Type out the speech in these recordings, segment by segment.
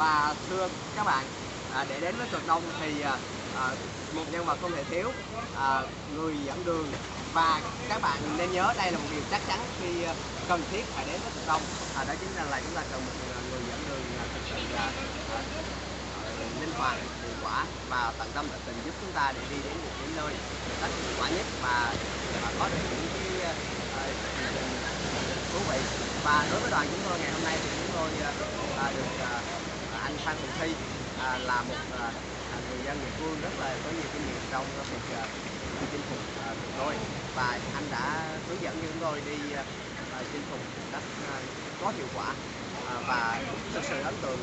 và thưa các bạn à, để đến với cực đông thì à, à, một nhân vật không thể thiếu à, người dẫn đường. Và các bạn nên nhớ đây là một điều chắc chắn khi à, cần thiết phải đến với cực đông. À, đó chính là, là chúng ta cần một à, người dẫn đường thực sự là linh hoạt hiệu quả và tận tâm tận tình giúp chúng ta để đi đến một cái nơi một cách hiệu quả nhất và, và có được những cái thú vị. Và đối với đoàn chúng tôi ngày hôm nay thì chúng tôi à, anh Phan Thi à, là một à, người dân địa phương rất là có nhiều kinh nghiệm trong cái việc à, chinh phục à, rừng đôi và anh đã hướng dẫn chúng tôi đi à, à, chinh phục rất à, có hiệu quả à, và thực sự ấn tượng.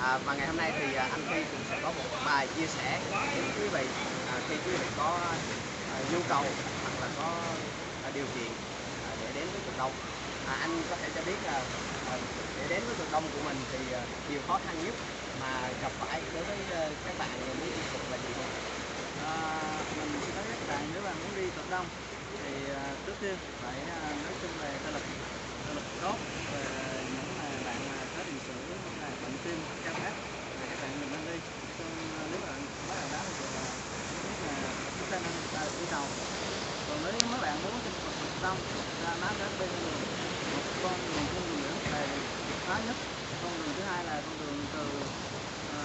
À, và ngày hôm nay thì à, anh Thi cũng sẽ có một bài chia sẻ đến quý vị à, khi quý vị có à, nhu cầu hoặc là có à, điều kiện à, để đến với cực đông à, anh có thể cho biết là à, để đến với cực đông của mình thì à, điều khó khăn nhất mà gặp phải đối với ờ, các bạn muốn đi phục là gì không? À, mình xin nói các bạn nếu bạn muốn đi cộng đông thì ờ, trước tiên phải nói chung về thể lực thể lực tốt về những mà bạn mà có tiền sử là bệnh tim cao áp thì các bạn mình nên đi. Còn, nếu bạn bắt đầu đá thì là là chúng ta nên đi đầu. Còn nếu mấy bạn muốn chinh phục đông ra nó đến bên đường một con đường cung đường nữa là khá nhất con đường thứ hai là con đường từ ờ,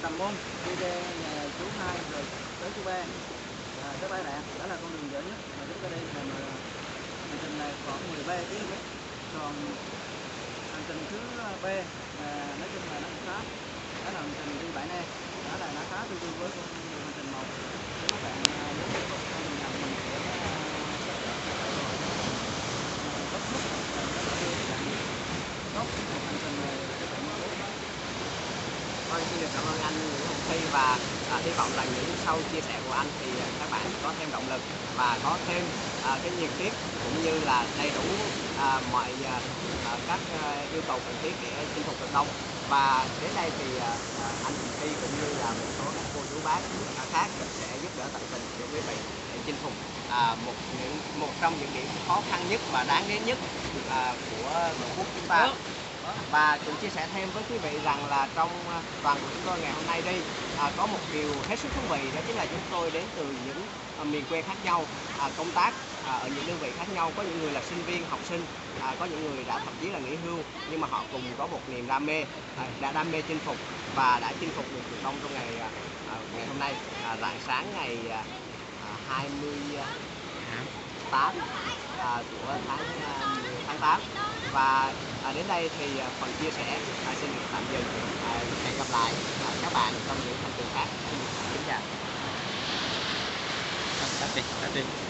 Tầm Môn đi về nhà chú hai rồi tới chú ba. Và tới Ba Đạn đó là con đường dễ nhất mà chúng ta đi là mà hành trình này khoảng 13 km. Còn hành trình thứ b, là nói chung là nó cũng khá đó là hành trình đi Bãi Nang đó là nó khá tương đương với con đường hành trình một nếu các bạn à, muốn tiếp tục con đường này mình sẽ à, gấp rút và nó sẽ đưa các bạn tốt một hành trình này là các bạn mong muốn Vâng, xin được cảm ơn anh Nguyễn Hồng Thi và à, hy vọng rằng những sau chia sẻ của anh thì à, các bạn có thêm động lực và có thêm à, cái nhiệt huyết cũng như là đầy đủ à, mọi à, à các à, yêu cầu cần thiết để chinh phục cực đông và đến đây thì à, à anh Hồng Thi cũng như là một số các cô chú bác khác sẽ giúp đỡ tận tình cho quý vị để chinh phục à, một những một trong những điểm khó khăn nhất và đáng đến nhất à, của tổ quốc chúng ta và cũng chia sẻ thêm với quý vị rằng là trong à, đoàn của chúng tôi ngày hôm nay đi à, có một điều hết sức thú vị đó chính là chúng tôi đến từ những à, miền quê khác nhau à, công tác à, ở những đơn vị khác nhau. Có những người là sinh viên học sinh à, có những người đã thậm chí là nghỉ hưu nhưng mà họ cùng có một niềm đam mê à, đã đam mê chinh phục và đã chinh phục được cực đông trong ngày à, à, ngày hôm nay. À, rạng sáng ngày à, à 28 à, của tháng à, tháng 8 và à, đến đây thì à, phần chia sẻ. À, xin được tạm dừng à, hẹn gặp lại à, các bạn trong những hành trình khác. Xin kính chào. Tạm biệt tạm biệt